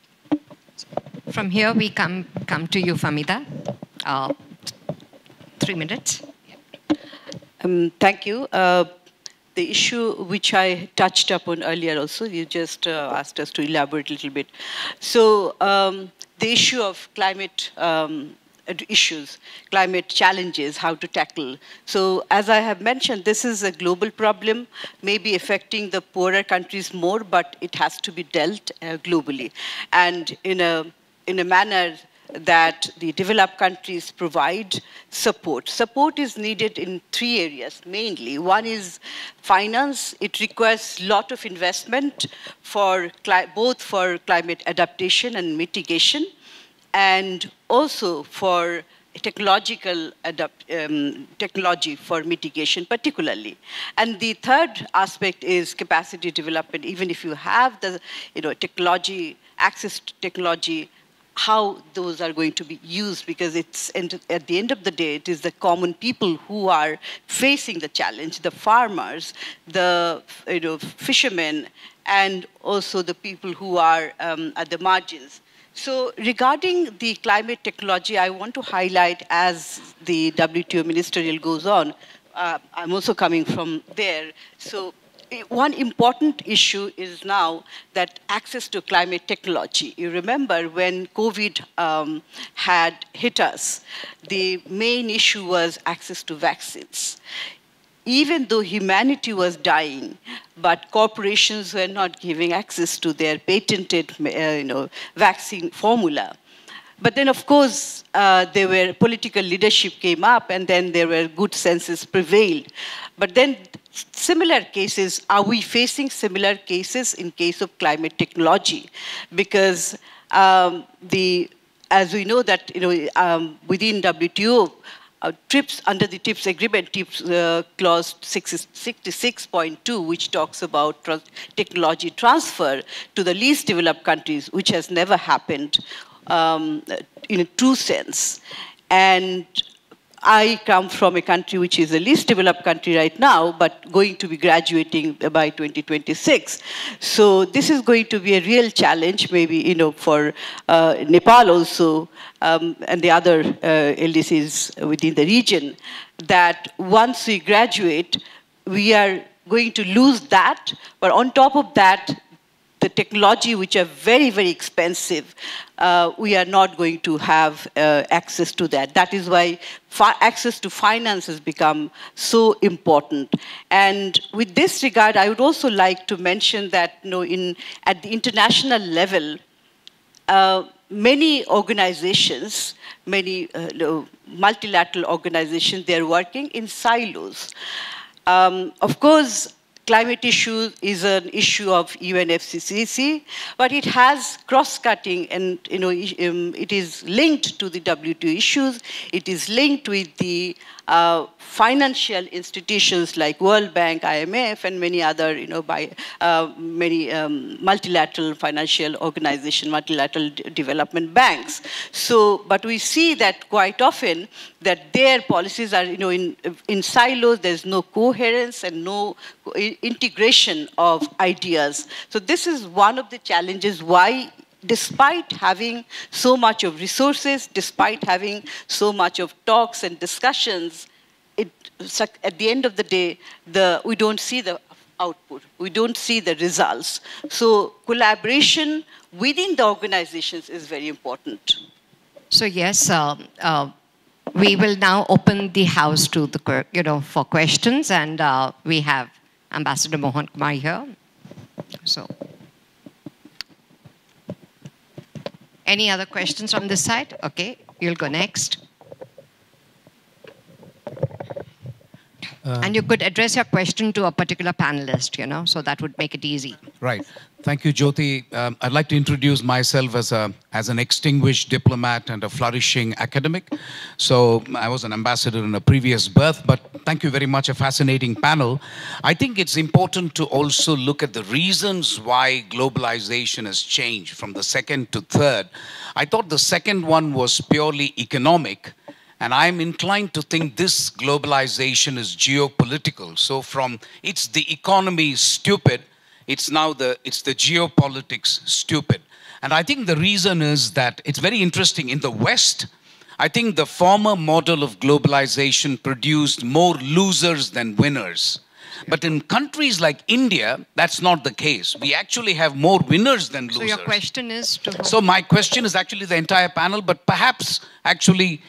B: From here, we come, come to you, Fahmida. Uh, three minutes.
D: Um, thank you. Uh, the issue which I touched upon earlier also, you just uh, asked us to elaborate a little bit. So um, the issue of climate um, issues, climate challenges, how to tackle. So as I have mentioned, this is a global problem, maybe affecting the poorer countries more, but it has to be dealt uh, globally. And in a, in a manner that the developed countries provide support. Support is needed in three areas mainly. One is finance. It requires a lot of investment for both for climate adaptation and mitigation and also for technological um, technology for mitigation particularly. And the third aspect is capacity development. Even if you have the you know, technology, access to technology, how those are going to be used because it's at the end of the day it is the common people who are facing the challenge the farmers the you know fishermen and also the people who are um, at the margins so regarding the climate technology, I want to highlight as the WTO ministerial goes on, uh, I'm also coming from there. So eh, one important issue is now that access to climate technology. You remember when COVID um, had hit us, the main issue was access to vaccines even though humanity was dying, but corporations were not giving access to their patented uh, you know, vaccine formula. But then, of course, uh, there were political leadership came up, and then there were good senses prevailed. But then, similar cases are we facing similar cases in case of climate technology? Because um, the as we know that you know um, within WTO. Uh, TRIPS under the TRIPS agreement, TRIPS uh, clause 66.2, which talks about technology transfer to the least developed countries, which has never happened um, in a true sense. And I come from a country which is the least developed country right now, but going to be graduating by 2026. So this is going to be a real challenge, maybe you know, for uh, Nepal also um, and the other uh, LDCs within the region. That once we graduate, we are going to lose that, but on top of that, the technology which are very, very expensive, uh, we are not going to have uh, access to that. That is why access to finance has become so important. And with this regard, I would also like to mention that you know, in, at the international level, uh, many organizations, many uh, multilateral organizations, they're working in silos. Um, of course, climate issue is an issue of UNFCCC, but it has cross-cutting and you know, um, it is linked to the WTO issues. It is linked with the uh, financial institutions like World Bank, IMF, and many other, you know, by uh, many um, multilateral financial organization, multilateral development banks. So, but we see that quite often that their policies are, you know, in, in silos, there's no coherence and no integration of ideas. So this is one of the challenges why despite having so much of resources, despite having so much of talks and discussions, it, at the end of the day, the, we don't see the output. We don't see the results. So collaboration within the organizations is very important.
B: So yes, uh, uh, we will now open the house to the, you know, for questions, and uh, we have Ambassador Mohan Kumar here. So. Any other questions from this side? Okay, you'll go next. Uh, and you could address your question to a particular panelist, you know, so that would make it easy.
G: Right. Thank you, Jyoti. Um, I'd like to introduce myself as, a, as an extinguished diplomat and a flourishing academic. So I was an ambassador in a previous birth, but thank you very much, a fascinating panel. I think it's important to also look at the reasons why globalization has changed from the second to third. I thought the second one was purely economic, and I'm inclined to think this globalization is geopolitical. So from it's the economy stupid, it's now the, it's the geopolitics stupid. And I think the reason is that it's very interesting. In the West, I think the former model of globalization produced more losers than winners. But in countries like India, that's not the case. We actually have more winners than losers. So
B: your question is to
G: So my question is actually the entire panel, but perhaps actually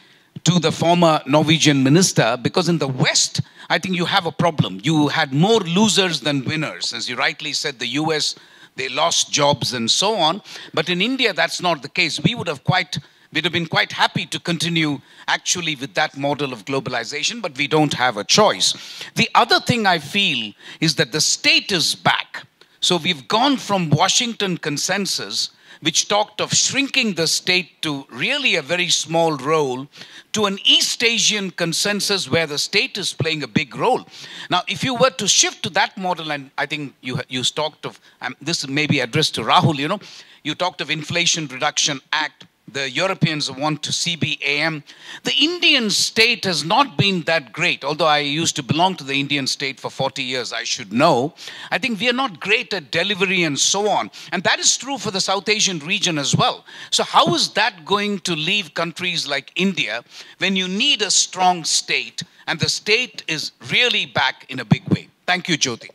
G: to the former Norwegian minister, because in the West, I think you have a problem. You had more losers than winners. As you rightly said, the US, they lost jobs and so on. But in India, that's not the case. We would have quite we'd have been quite happy to continue actually with that model of globalization, but we don't have a choice. The other thing I feel is that the state is back. So we've gone from Washington consensus which talked of shrinking the state to really a very small role, to an East Asian consensus where the state is playing a big role. Now, if you were to shift to that model, and I think you, you talked of, um, this may be addressed to Rahul, you know, you talked of Inflation Reduction Act, the Europeans want to CBAM. The Indian state has not been that great, although I used to belong to the Indian state for 40 years, I should know. I think we are not great at delivery and so on. And that is true for the South Asian region as well. So, how is that going to leave countries like India when you need a strong state and the state is really back in a big way? Thank you, Jyoti.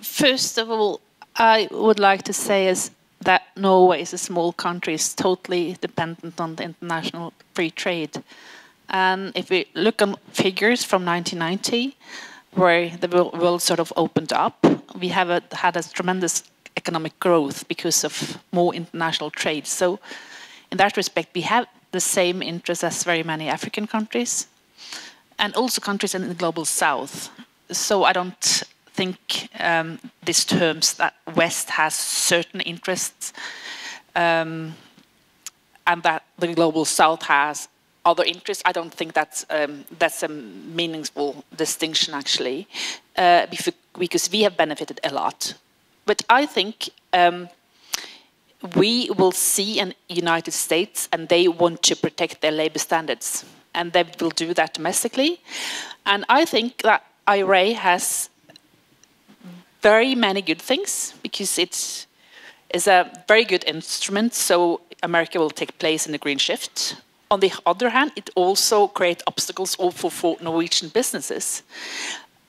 E: First of all, I would like to say is that Norway is a small country, is totally dependent on the international free trade. And if we look on figures from 1990, where the world sort of opened up, we have a, had a tremendous economic growth because of more international trade. So, in that respect, we have the same interests as very many African countries and also countries in the global south. So, I don't think um, this terms that West has certain interests um, and that the global south has other interests. I don't think that's um, that's a meaningful distinction actually, uh, because we have benefited a lot. But I think um, we will see in United States, and they want to protect their labor standards, and they will do that domestically. And I think that IRA has very many good things because it is a very good instrument. So America will take place in the green shift on the other hand, it also creates obstacles for, for Norwegian businesses.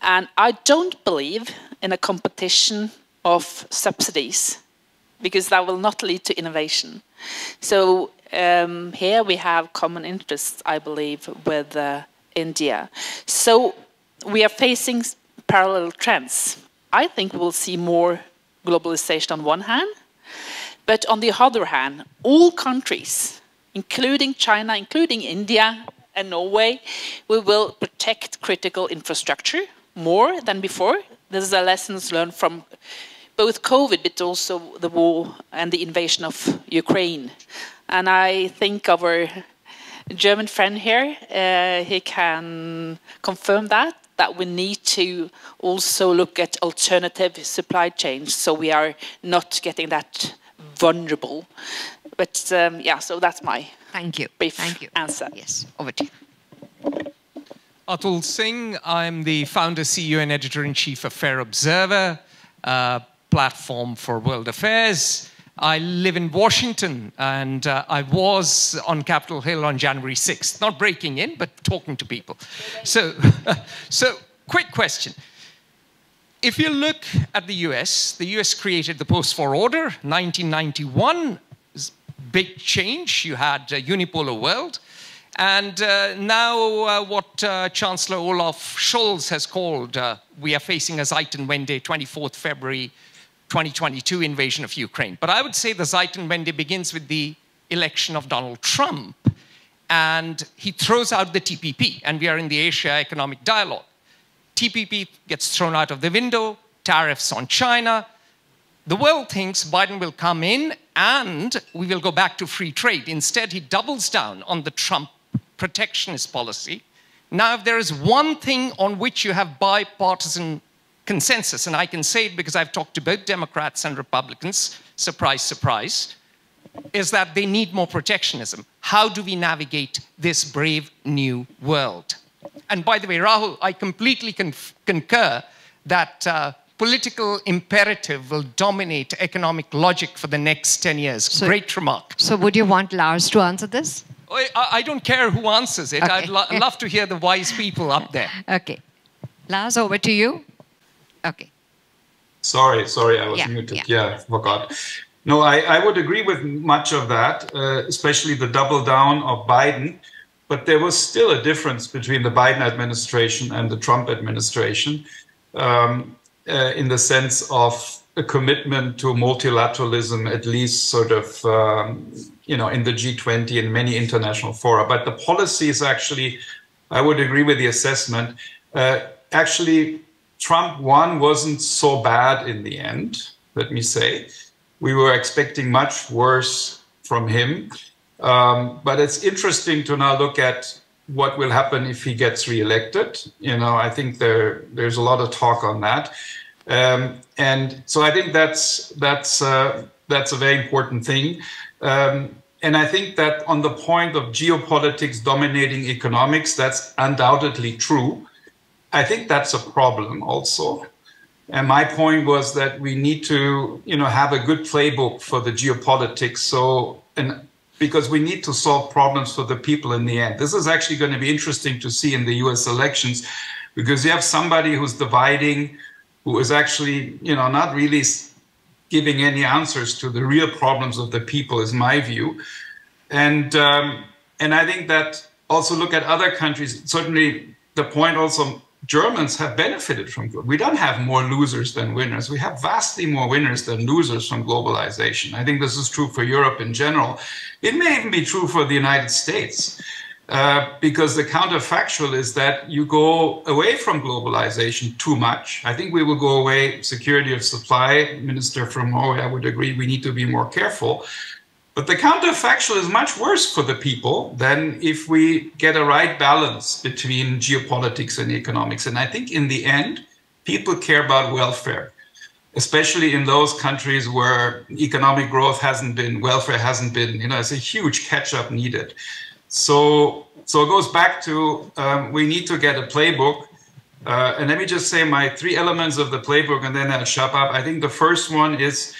E: And I don't believe in a competition of subsidies because that will not lead to innovation. So um, here we have common interests, I believe, with uh, India. So we are facing parallel trends. I think we will see more globalization on one hand, but on the other hand, all countries including China, including India and Norway, we will protect critical infrastructure more than before. This is a lesson learned from both COVID, but also the war and the invasion of Ukraine. And I think our German friend here, uh, he can confirm that, that we need to also look at alternative supply chains so we are not getting that vulnerable. But um, yeah, so that's my
B: Thank you.
E: brief
B: Thank you.
E: answer.
B: Yes, over to you.
H: Atul Singh. I'm the founder, CEO, and editor in chief of Fair Observer, a platform for world affairs. I live in Washington, and uh, I was on Capitol Hill on January 6th, not breaking in, but talking to people. So, so quick question. If you look at the US, the US created the Post War Order, 1991, big change. You had a unipolar world. And uh, now, uh, what uh, Chancellor Olaf Scholz has called, uh, we are facing a Zeitenwende, 24th February 2022 invasion of Ukraine. But I would say the Zeitenwende begins with the election of Donald Trump. And he throws out the TPP, and we are in the Asia Economic Dialogue. TPP gets thrown out of the window, tariffs on China, the world thinks Biden will come in and we will go back to free trade. Instead, he doubles down on the Trump protectionist policy. Now, if there is one thing on which you have bipartisan consensus, and I can say it because I've talked to both Democrats and Republicans, surprise, surprise, is that they need more protectionism. How do we navigate this brave new world? And by the way, Rahul, I completely concur that uh, political imperative will dominate economic logic for the next 10 years. So, Great remark.
B: So, would you want Lars to answer this?
H: I, I don't care who answers it. Okay. I'd lo love to hear the wise people up there.
B: Okay. Lars, over to you. Okay.
F: Sorry, sorry, I was yeah, muted. Yeah, yeah forgot. No, I, I would agree with much of that, uh, especially the double down of Biden. But there was still a difference between the Biden administration and the Trump administration. Um, uh, in the sense of a commitment to multilateralism, at least sort of, um, you know, in the G20 and many international fora. But the policies actually, I would agree with the assessment. Uh, actually, Trump one wasn't so bad in the end, let me say. We were expecting much worse from him. Um, but it's interesting to now look at what will happen if he gets reelected. You know, I think there there's a lot of talk on that, um, and so I think that's that's uh, that's a very important thing. Um, and I think that on the point of geopolitics dominating economics, that's undoubtedly true. I think that's a problem also. And my point was that we need to, you know, have a good playbook for the geopolitics. So, and because we need to solve problems for the people in the end. This is actually going to be interesting to see in the US elections because you have somebody who's dividing, who is actually, you know, not really giving any answers to the real problems of the people, is my view. And, um, and I think that also look at other countries. Certainly, the point also Germans have benefited from good. We don't have more losers than winners. We have vastly more winners than losers from globalization. I think this is true for Europe in general. It may even be true for the United States. Uh, because the counterfactual is that you go away from globalization too much. I think we will go away. Security of supply minister from Norway, I would agree, we need to be more careful. But the counterfactual is much worse for the people than if we get a right balance between geopolitics and economics. And I think in the end, people care about welfare, especially in those countries where economic growth hasn't been, welfare hasn't been, you know, it's a huge catch up needed. So, so it goes back to um, we need to get a playbook. Uh, and let me just say my three elements of the playbook, and then I'll shut up. I think the first one is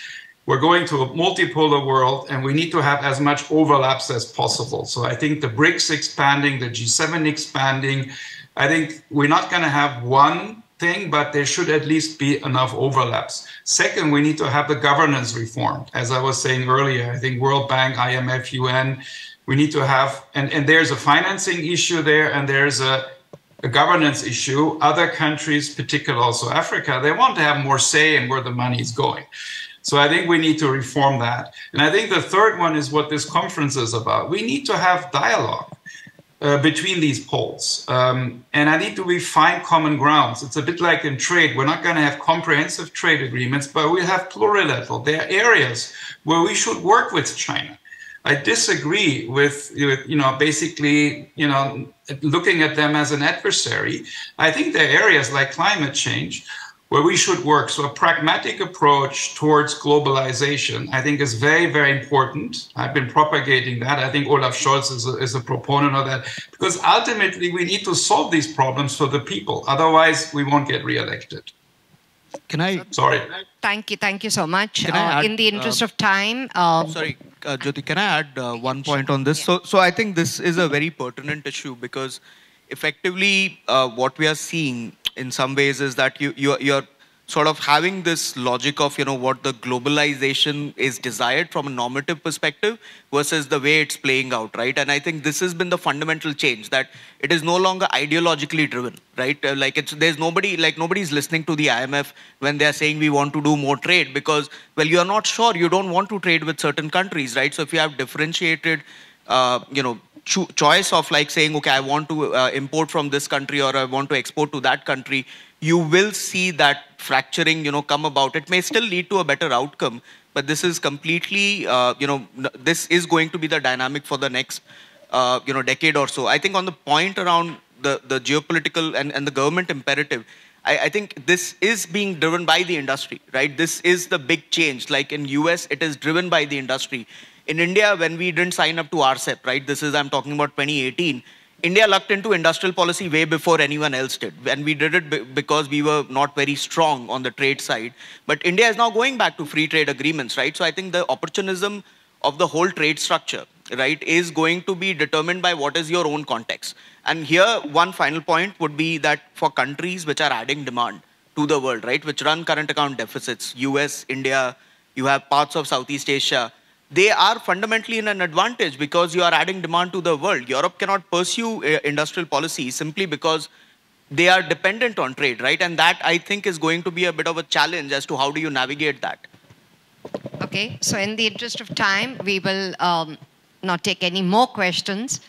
F: we're going to a multipolar world, and we need to have as much overlaps as possible. So I think the BRICS expanding, the G7 expanding. I think we're not going to have one thing, but there should at least be enough overlaps. Second, we need to have the governance reformed. As I was saying earlier, I think World Bank, IMF, UN we need to have, and, and there's a financing issue there, and there's a, a governance issue. Other countries, particularly also Africa, they want to have more say in where the money is going. So I think we need to reform that. And I think the third one is what this conference is about. We need to have dialogue. Uh, between these poles. Um, and I need to find common grounds. It's a bit like in trade. We're not going to have comprehensive trade agreements, but we have plurilateral. There are areas where we should work with China. I disagree with, with, you know, basically, you know, looking at them as an adversary. I think there are areas like climate change where we should work. So a pragmatic approach towards globalization, I think, is very, very important. I've been propagating that. I think Olaf Scholz is a, is a proponent of that because ultimately we need to solve these problems for the people. Otherwise, we won't get reelected.
C: Can I?
F: Sorry.
B: Thank you. Thank you so much. Uh,
C: add,
B: in the interest
C: uh,
B: of time, um,
C: Sorry, uh, Jyoti, can I add uh, one point on this? So, so I think this is a very pertinent issue because effectively uh, what we are seeing in some ways is that you, you're, you're sort of having this logic of, you know, what the globalization is desired from a normative perspective versus the way it's playing out, right? And I think this has been the fundamental change that it is no longer ideologically driven, right? Uh, like it's, there's nobody, like nobody's listening to the IMF when they're saying we want to do more trade because, well, you're not sure, you don't want to trade with certain countries, right? So if you have differentiated, uh, you know, cho choice of like saying, okay, I want to uh, import from this country or I want to export to that country, you will see that fracturing, you know, come about. It may still lead to a better outcome, but this is completely, uh, you know, this is going to be the dynamic for the next, uh, you know, decade or so. I think on the point around the, the geopolitical and, and the government imperative, I, I, think this is being driven by the industry, right? This is the big change. Like in US, it is driven by the industry. In India, when we didn't sign up to RCEP, right? This is, I'm talking about 2018, India lucked into industrial policy way before anyone else did. And we did it because we were not very strong on the trade side. But India is now going back to free trade agreements, right? So I think the opportunism of the whole trade structure, right, is going to be determined by what is your own context. And here, one final point would be that for countries which are adding demand to the world, right, which run current account deficits, US, India, you have parts of Southeast Asia, they are fundamentally in an advantage because you are adding demand to the world. Europe cannot pursue uh, industrial policy simply because they are dependent on trade, right? And that I think is going to be a bit of a challenge as to how do you navigate that.
B: Okay, so in the interest of time, we will um, not take any more questions.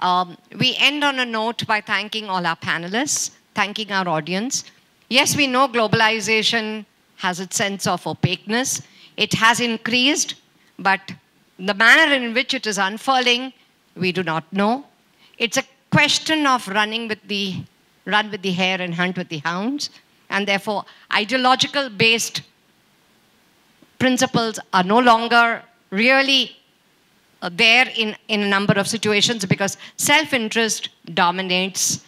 B: Um, we end on a note by thanking all our panelists, thanking our audience. Yes, we know globalization has its sense of opaqueness. It has increased but the manner in which it is unfurling, we do not know. It's a question of running with the run with the hare and hunt with the hounds, and therefore ideological based principles are no longer really uh, there in, in a number of situations because self-interest dominates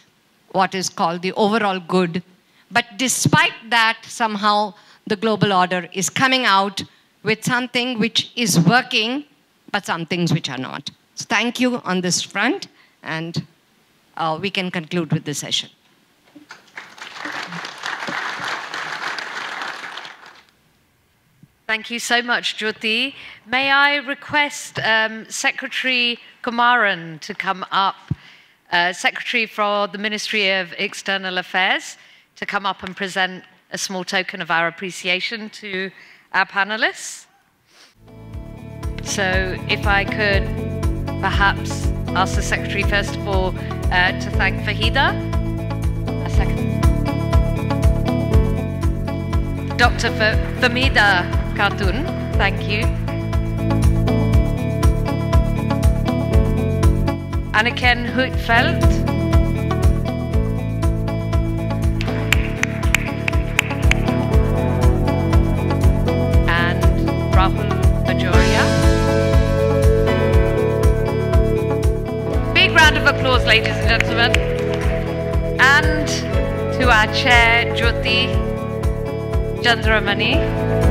B: what is called the overall good. But despite that, somehow the global order is coming out with something which is working, but some things which are not. So thank you on this front, and uh, we can conclude with this session.
A: Thank you so much, Jyoti. May I request um, Secretary Kumaran to come up uh, Secretary for the Ministry of External Affairs, to come up and present a small token of our appreciation to our panelists. So if I could perhaps ask the Secretary first of all uh, to thank Fahmida. A second. Dr. F- Fahmida Khatun, thank you. Anniken Huitfeldt. Rahul Bajoria. Big round of applause, ladies and gentlemen. And to our chair, Jyoti Chandiramani.